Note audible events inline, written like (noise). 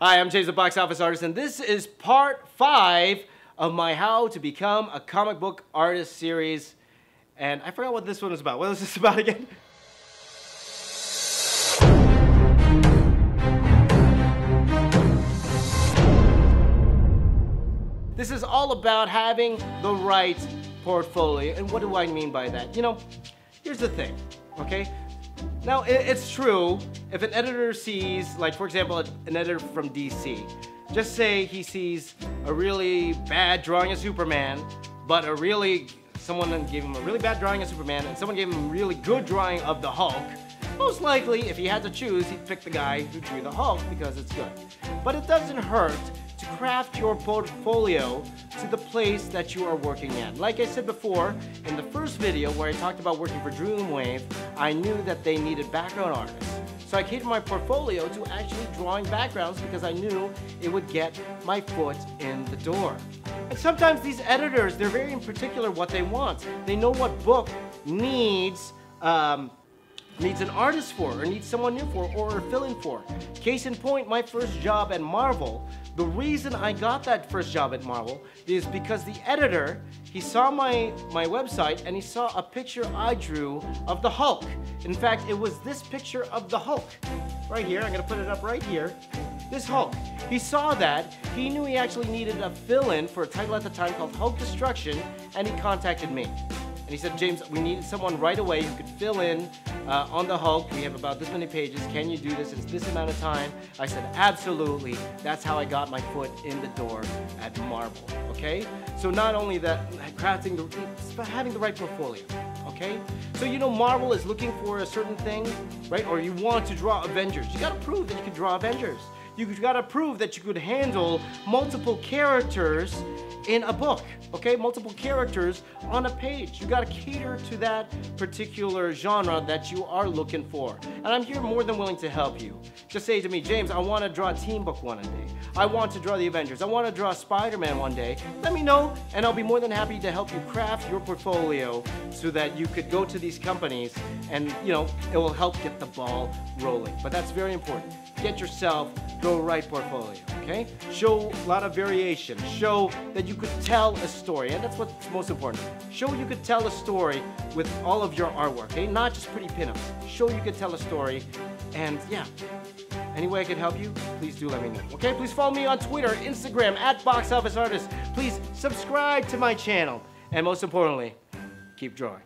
Hi, I'm James the Box Office Artist, and this is part five of my How to Become a Comic Book Artist series. And I forgot what this one was about. What was this (laughs) about again? This is all about having the right portfolio. And what do I mean by that? You know, here's the thing, okay? Now, it's true, if an editor sees, like for example, an editor from DC, just say he sees a really bad drawing of Superman, but a really, someone gave him a really bad drawing of Superman, and someone gave him a really good drawing of the Hulk, most likely, if he had to choose, he'd pick the guy who drew the Hulk because it's good. But it doesn't hurt to craft your portfolio to the place that you are working in. Like I said before, in the first video where I talked about working for Dreamwave, I knew that they needed background artists. So I catered my portfolio to actually drawing backgrounds because I knew it would get my foot in the door. And sometimes these editors, they're very in particular what they want. They know what book needs um, needs an artist for, or needs someone new for, or a fill-in for. Case in point, my first job at Marvel, the reason I got that first job at Marvel is because the editor, he saw my, my website and he saw a picture I drew of the Hulk. In fact, it was this picture of the Hulk. Right here, I'm gonna put it up right here. This Hulk. He saw that, he knew he actually needed a fill-in for a title at the time called Hulk Destruction, and he contacted me. And he said, James, we need someone right away who could fill in uh, on the Hulk. We have about this many pages. Can you do this in this amount of time? I said, absolutely. That's how I got my foot in the door at Marvel, okay? So not only that, crafting the, having the right portfolio, okay? So you know Marvel is looking for a certain thing, right? Or you want to draw Avengers. You gotta prove that you can draw Avengers. You gotta prove that you could handle multiple characters in a book, okay? Multiple characters on a page. You gotta cater to that particular genre that you are looking for. And I'm here more than willing to help you. Just say to me, James, I wanna draw a team book one day. I want to draw the Avengers. I wanna draw Spider-Man one day. Let me know, and I'll be more than happy to help you craft your portfolio so that you could go to these companies and, you know, it will help get the ball rolling. But that's very important. Get yourself the right portfolio, okay? Show a lot of variation. Show that you could tell a story, and that's what's most important. Show you could tell a story with all of your artwork, okay? Not just pretty pinups. Show you could tell a story, and yeah. Any way I can help you, please do let me know. Okay, please follow me on Twitter, Instagram, at Box Office Artist. Please subscribe to my channel. And most importantly, keep drawing.